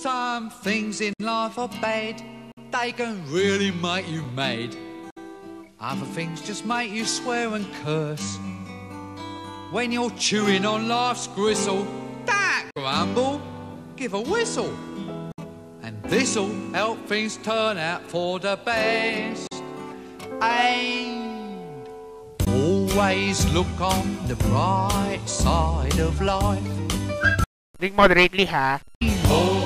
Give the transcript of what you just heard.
Some things in life are bad, they can really make you mad. Other things just make you swear and curse. When you're chewing on life's gristle, that grumble, give a whistle. And this'll help things turn out for the best. And always look on the bright side of life. Think moderately ha. Oh.